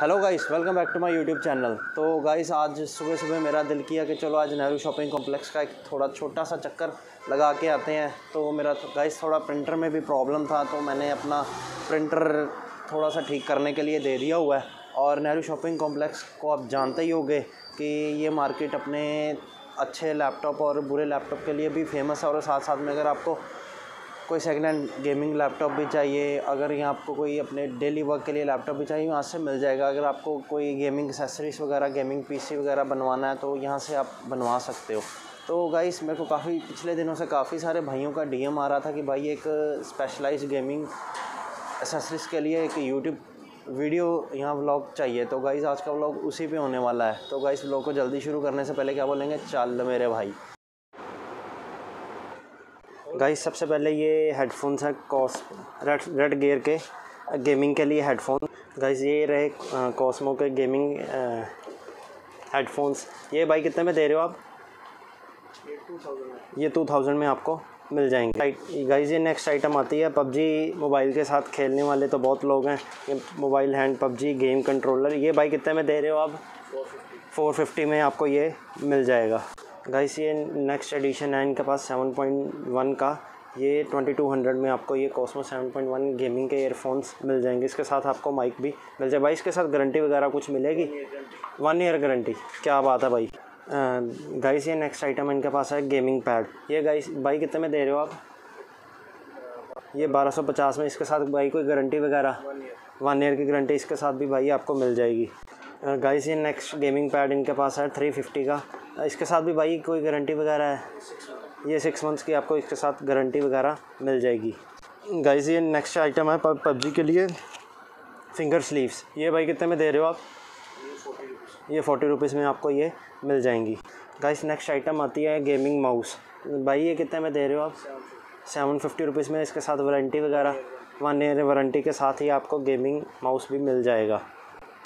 Hello guys welcome back to my YouTube channel तो guys आज सुबह सुबह मेरा दिल किया कि चलो आज नेहरू शॉपिंग कॉम्प्लेक्स का एक थोड़ा छोटा सा चक्कर लगा के आते हैं। तो मेरा गाइस थोड़ा प्रिंटर में भी प्रॉब्लम था तो मैंने अपना प्रिंटर थोड़ा सा ठीक करने के लिए दे दिया हुआ है। और नेहरू शॉपिंग कॉम्प्लेक्स को आप जानते ही होंगे कि ये मार्केट अपने अच्छे लैपटॉप और बुरे लैपटॉप के लिए भी फ़ेमस है। और साथ साथ में अगर आपको कोई सेकेंड हैंड गेमिंग लैपटॉप भी चाहिए, अगर यहाँ आपको कोई अपने डेली वर्क के लिए लैपटॉप भी चाहिए वहाँ से मिल जाएगा। अगर आपको कोई गेमिंग एसेसरीज वगैरह गेमिंग पीसी वगैरह बनवाना है तो यहाँ से आप बनवा सकते हो। तो गाइस मेरे को काफ़ी, पिछले दिनों से काफ़ी सारे भाइयों का डीएम आ रहा था कि भाई एक स्पेशलाइज गेमिंग एसेसरीज के लिए एक यूट्यूब वीडियो यहाँ व्लॉग चाहिए। तो गाइस आज का व्लॉग उसी पे होने वाला है। तो गाइस व्लॉग को जल्दी शुरू करने से पहले क्या बोलेंगे? चल मेरे भाई। गाइस सबसे पहले ये हेडफोन्स है कॉस रेड रेड गेयर के गेमिंग के लिए हेडफोन गाइस ये रहे कॉस्मो के गेमिंग हेडफोन्स ये भाई कितने में दे रहे हो आप? ये टू थाउज़ेंड में आपको मिल जाएँगे। गाइस ये नेक्स्ट आइटम आती है पबजी मोबाइल के साथ खेलने वाले तो बहुत लोग हैं। ये mobile hand PUBG game controller ये भाई कितने में दे रहे हो आप? फोर फिफ्टी में आपको ये मिल जाएगा। गाइस, ये नेक्स्ट एडिशन है, इनके पास 7.1 का। ये 2200 में आपको ये कॉस्मो 7.1 गेमिंग के एयरफोन्स मिल जाएँगे। इसके साथ आपको माइक भी मिल जाए। भाई, इसके साथ गारंटी वगैरह कुछ मिलेगी? वन ईयर गारंटी क्या बात है भाई। गाइस, ये नेक्स्ट आइटम इनके पास है गेमिंग पैड ये गाइस, भाई, कितने में दे रहे हो आप? ये 1250 में। इसके साथ भाई, कोई गारंटी वगैरह? वन ईयर की गारंटी इसके साथ भी भाई आपको मिल जाएगी। गाइस, ये नेक्स्ट गेमिंग पैड इनके पास है 350 का। इसके साथ भी भाई कोई गारंटी वगैरह है? ये सिक्स मंथ्स की आपको इसके साथ गारंटी वगैरह मिल जाएगी। गाइस ये नेक्स्ट आइटम है पबजी के लिए फिंगर स्लीव्स ये भाई कितने में दे रहे हो आप? ये फोर्टी रुपीज़ में आपको ये मिल जाएँगी। गाइस नेक्स्ट आइटम आती है गेमिंग माउस भाई, ये कितने में दे रहे हो आप? सेवन फिफ्टी रुपीज़ में इसके साथ वारंटी वगैरह। वन ईयर वारंटी के साथ ही आपको गेमिंग माउस भी मिल जाएगा।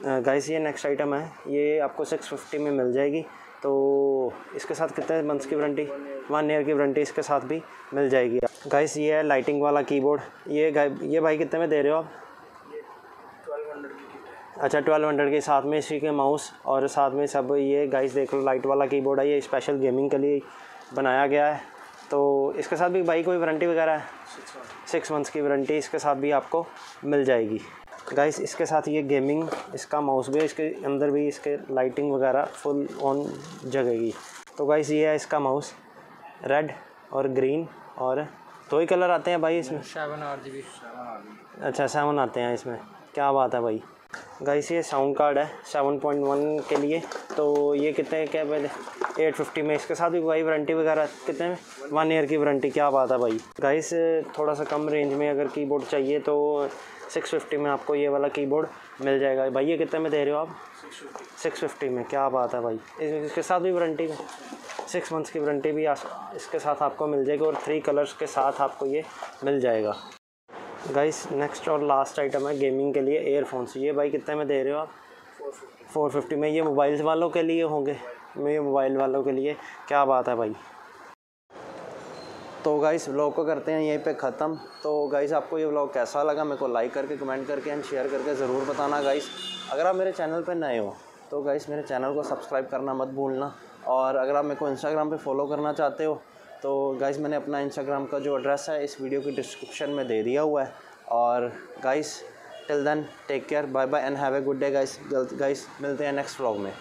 गाइस ये नेक्स्ट आइटम है। ये आपको सिक्स फिफ्टी में मिल जाएगी। तो इसके साथ कितने मंथ्स की वारंटी वन ईयर की वारंटी इसके साथ भी मिल जाएगी। गाइस ये है लाइटिंग वाला कीबोर्ड ये ये भाई कितने में दे रहे हो आप? अच्छा ट्वेल्व हंड्रेड के साथ में इसी के माउस और साथ में सब ये गाइस देख लो लाइट वाला कीबोर्ड है। ये स्पेशल गेमिंग के लिए बनाया गया है। तो इसके साथ भी भाई कोई वारंटी वगैरह है? सिक्स मंथ्स की वारंटी इसके साथ भी आपको मिल जाएगी। गाइस इसके साथ ये गेमिंग इसका माउस भी है इसके अंदर भी इसके लाइटिंग वगैरह फुल ऑन जगेगी। तो गाइस ये है इसका माउस रेड और ग्रीन और दो ही कलर आते हैं भाई इसमें? सेवन आर जी अच्छा सेवन आते हैं इसमें। क्या बात है भाई। गाइस, ये साउंड कार्ड है सेवन पॉइंट वन के लिए। तो ये कितने क्या पहले? एट फिफ्टी में। इसके साथ भी भाई वारंटी वगैरह कितने में वन ईयर की वारंटी, क्या बात है भाई। गाइस, थोड़ा सा कम रेंज में अगर कीबोर्ड चाहिए तो सिक्स फिफ्टी में आपको ये वाला कीबोर्ड मिल जाएगा। भाई, ये कितने में दे रहे हो आप? सिक्स फिफ्टी में। क्या बात है भाई। इसके साथ भी वारंटी में। सिक्स मंथ्स की वारंटी भी इसके साथ आपको मिल जाएगी और थ्री कलर्स के साथ आपको ये मिल जाएगा। गाइस नेक्स्ट और लास्ट आइटम है गेमिंग के लिए एयरफोन्स ये भाई कितने में दे रहे हो आप? फोर फिफ्टी में. ये मोबाइल वालों के लिए होंगे? ये मोबाइल वालों के लिए. क्या बात है भाई. तो गाइस व्लॉग को करते हैं यहीं पे ख़त्म. तो गाइस आपको ये व्लॉग कैसा लगा? मेरे को लाइक करके कमेंट करके एंड शेयर करके ज़रूर बताना गाइस अगर आप मेरे चैनल पर नए हो तो गाइस मेरे चैनल को सब्सक्राइब करना मत भूलना. और अगर आप मेरे को इंस्टाग्राम पे फॉलो करना चाहते हो तो गाइस मैंने अपना इंस्टाग्राम का जो एड्रेस है, इस वीडियो की डिस्क्रिप्शन में दे दिया हुआ है। और guys till then take care bye bye and have a good day guys guys मिलते हैं नेक्स्ट व्लॉग में।